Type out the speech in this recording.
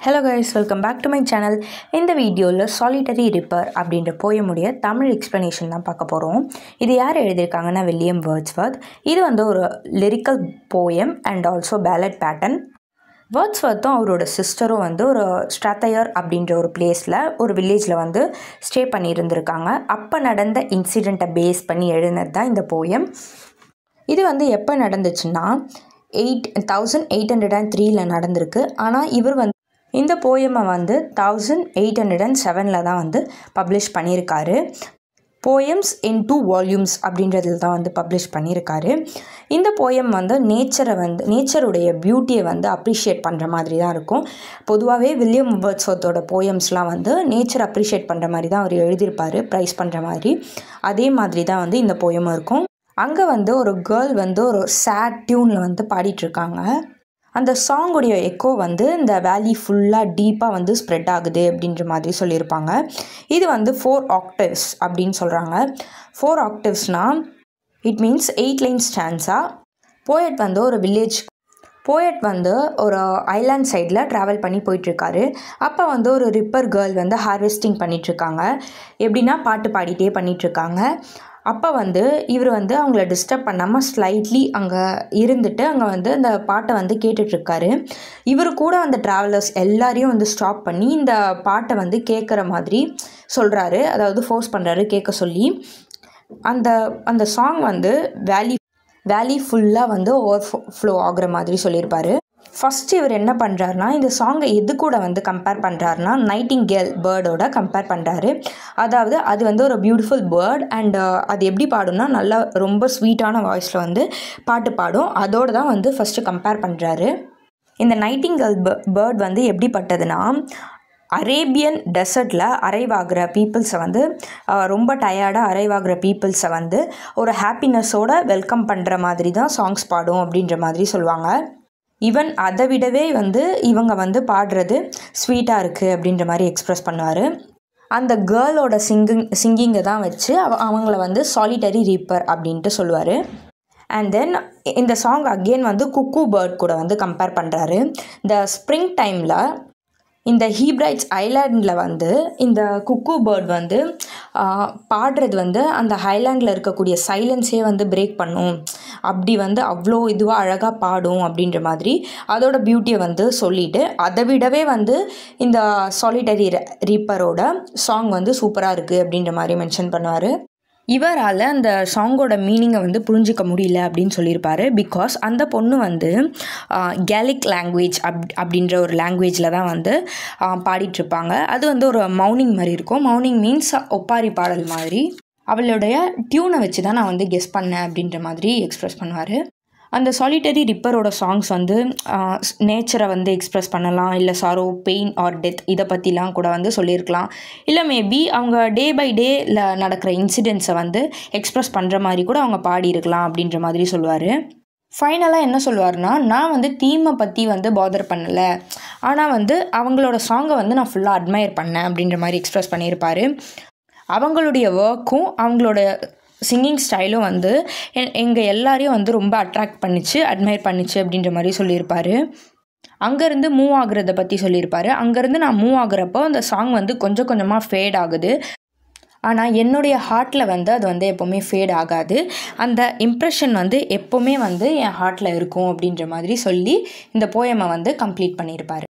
Hello guys welcome back to my channel இந்த வீடியோவில் solitary repair அப்படின்ற போயமுடைய தமிழ் எக்ஸ்ப்ளனேஷன் தான் பார்க்க போகிறோம் இது யார் எழுதியிருக்காங்கன்னா வில்லியம் வேர்ட்ஸ்வர்த் இது வந்து ஒரு lyrical poem and also ballad pattern வேர்ட்ஸ்வர்த்தும் அவரோட சிஸ்டரும் வந்து ஒரு ஸ்ட்ராத்தையர் அப்படின்ற ஒரு பிளேஸில் ஒரு வில்லேஜில் வந்து ஸ்டே பண்ணியிருந்திருக்காங்க. அப்போ நடந்த இன்சிடெண்ட்டை பேஸ் பண்ணி எழுதினது தான் இந்த போயம் இது வந்து எப்போ நடந்துச்சுன்னா eight thousand eight hundred and த்ரீல நடந்திருக்கு. ஆனால் இவர் வந்து இந்த போயமை வந்து தௌசண்ட் எயிட் ஹண்ட்ரட் அண்ட் செவனில் தான் வந்து பப்ளிஷ் பண்ணியிருக்காரு போயம்ஸ் இன் டூ வால்யூம்ஸ் அப்படின்றதுல தான் வந்து பப்ளிஷ் பண்ணியிருக்காரு இந்த போயம் வந்து நேச்சரை வந்து நேச்சருடைய பியூட்டியை வந்து அப்ரிஷியேட் பண்ணுற மாதிரி தான் இருக்கும். பொதுவாகவே வில்லியம் வேர்ட்ஸ்வர்த்தோட போயம்ஸ்லாம் வந்து நேச்சர் அப்ரிஷியேட் பண்ணுற மாதிரி தான் அவர் எழுதியிருப்பார் ப்ரைஸ் பண்ணுற மாதிரி. அதே மாதிரி தான் வந்து இந்த போயமும் இருக்கும். அங்கே வந்து ஒரு கேர்ள் வந்து ஒரு சேட் டியூனில் வந்து பாடிட்டுருக்காங்க அந்த சாங்குடைய எக்கோ வந்து இந்த வேலி ஃபுல்லாக டீப்பாக வந்து ஸ்ப்ரெட் ஆகுது அப்படின்ற மாதிரி சொல்லியிருப்பாங்க. இது வந்து ஃபோர் ஆக்டிவ்ஸ் அப்படின்னு சொல்கிறாங்க ஃபோர் ஆக்டிவ்ஸ்னால் இட் மீன்ஸ் எயிட் லைன் ஸ்டான்ஸாக போயட் வந்து ஒரு வில்லேஜ் போயட் வந்து ஒரு ஐலாண்ட் சைடில் ட்ராவல் பண்ணி போயிட்டுருக்காரு. அப்போ வந்து ஒரு ரிப்பர் கேர்ள் வந்து ஹார்வெஸ்டிங் பண்ணிகிட்ருக்காங்க எப்படின்னா பாட்டு பாடிட்டே பண்ணிகிட்ருக்காங்க அப்போ வந்து இவர் வந்து அவங்கள டிஸ்டர்ப் பண்ணாமல் ஸ்லைட்லி அங்கே இருந்துட்டு அங்கே வந்து அந்த பாட்டை வந்து கேட்டுட்ருக்காரு. இவர் கூட அந்த ட்ராவலர்ஸ் எல்லாரையும் வந்து ஸ்டாப் பண்ணி இந்த பாட்டை வந்து கேட்குற மாதிரி சொல்கிறாரு அதாவது ஃபோர்ஸ் பண்ணுறாரு கேட்க சொல்லி. அந்த அந்த சாங் வந்து வேலி வேலி ஃபுல்லாக வந்து ஓவர் ஃப்ளோ ஆகுற மாதிரி சொல்லியிருப்பாரு. ஃபஸ்ட்டு இவர் என்ன பண்ணுறாருனா இந்த சாங்கை எது கூட வந்து கம்பேர் பண்ணுறாருனா நைட்டிங் கேர்ள் பேர்டோட கம்பேர் பண்ணுறாரு அதாவது அது வந்து ஒரு பியூட்டிஃபுல் பேர்ட் அண்ட் அது எப்படி பாடும்னா நல்லா ரொம்ப ஸ்வீட்டான வாய்ஸில் வந்து பாட்டு பாடும். அதோடு தான் வந்து ஃபஸ்ட்டு கம்பேர் பண்ணுறாரு இந்த நைட்டிங்கல் பேர்ட் வந்து எப்படிப்பட்டதுன்னா அரேபியன் டெசர்ட்டில் அரைவாகிற பீப்புள்ஸை வந்து uh, ரொம்ப டயர்டாக அரைவாகிற பீப்புள்ஸை வந்து ஒரு ஹாப்பினஸோட வெல்கம் பண்ணுற மாதிரி தான் சாங்ஸ் பாடும் அப்படின்ற மாதிரி சொல்லுவாங்க. ஈவன் அதை விடவே வந்து இவங்க வந்து பாடுறது ஸ்வீட்டாக இருக்குது அப்படின்ற மாதிரி எக்ஸ்ப்ரெஸ் பண்ணுவார். அந்த கேர்ளோட சிங்கிங் சிங்கிங்கை தான் வச்சு அவ அவங்கள வந்து சாலிட்டரி ரீப்பர் அப்படின்ட்டு சொல்லுவார். அண்ட் தென் இந்த சாங் அகெயின் வந்து குக்கு பேர்ட் கூட வந்து கம்பேர் பண்ணுறாரு இந்த ஸ்ப்ரிங் டைமில் இந்த ஹீப்ரைட்ஸ் ஐலாண்டில் வந்து இந்த குக்கு பேர்ட் வந்து பாடுறது வந்து அந்த ஹைலாண்டில் இருக்கக்கூடிய சைலன்ஸே வந்து பிரேக் பண்ணும். அப்படி வந்து அவ்வளோ இதுவாக அழகாக பாடும் அப்படின்ற மாதிரி அதோட பியூட்டியை வந்து சொல்லிவிட்டு அதை விடவே வந்து இந்த சாலிட்டரி ரீப்பரோட சாங் வந்து சூப்பராக இருக்குது அப்படின்ற மாதிரி மென்ஷன் பண்ணுவார். இவரால் அந்த சாங்கோட மீனிங்கை வந்து புரிஞ்சிக்க முடியல அப்படின்னு சொல்லியிருப்பாரு. பிகாஸ் அந்த பொண்ணு வந்து கேலிக் லாங்குவேஜ் அப் அப்படின்ற ஒரு லாங்குவேஜில் தான் வந்து பாடிட்டுருப்பாங்க. அது வந்து ஒரு மௌனிங் மாதிரி இருக்கும். மௌனிங் மீன்ஸ் ஒப்பாரி பாடல் மாதிரி. அவளுடைய டியூனை வச்சு தான் நான் வந்து கெஸ் பண்ணேன் அப்படின்ற மாதிரி எக்ஸ்ப்ரெஸ் பண்ணுவார். அந்த சாலிட்டரி ரிப்பரோட சாங்ஸ் வந்து நேச்சரை வந்து எக்ஸ்ப்ரெஸ் பண்ணலாம். இல்லை சாரோ பெயின் ஆர் டெத் இதை பற்றிலாம் கூட வந்து சொல்லியிருக்கலாம் இல்லை மேபி அவங்க டே பை டேல நடக்கிற இன்சிடென்ட்ஸை வந்து எக்ஸ்ப்ரெஸ் பண்ணுற மாதிரி கூட அவங்க பாடியிருக்கலாம் அப்படின்ற மாதிரி சொல்லுவார். ஃபைனலாக என்ன சொல்லுவார்னா நான் வந்து தீமை பற்றி வந்து பாதர் பண்ணலை. ஆனால் வந்து அவங்களோட சாங்கை வந்து நான் ஃபுல்லாக அட்மையர் பண்ணேன் அப்படின்ற மாதிரி எக்ஸ்ப்ரெஸ் பண்ணியிருப்பார். அவங்களுடைய ஒர்க்கும் அவங்களோட சிங்கிங் ஸ்டைலும் வந்து எங்கள் எல்லாரையும் வந்து ரொம்ப அட்ராக்ட் பண்ணிச்சு அட்மையர் பண்ணிச்சு அப்படின்ற மாதிரி சொல்லியிருப்பார். அங்கேருந்து மூவ் ஆகுறத பற்றி சொல்லியிருப்பார். அங்கேருந்து நான் மூவ் ஆகுறப்போ அந்த சாங் வந்து கொஞ்சம் கொஞ்சமாக ஃபேட் ஆகுது. ஆனால் என்னுடைய ஹார்ட்டில் வந்து அது வந்து எப்போவுமே ஃபேட் ஆகாது. அந்த இம்ப்ரெஷன் வந்து எப்போவுமே வந்து என் ஹார்ட்டில் இருக்கும் அப்படின்ற மாதிரி சொல்லி இந்த போயமை வந்து கம்ப்ளீட் பண்ணியிருப்பார்.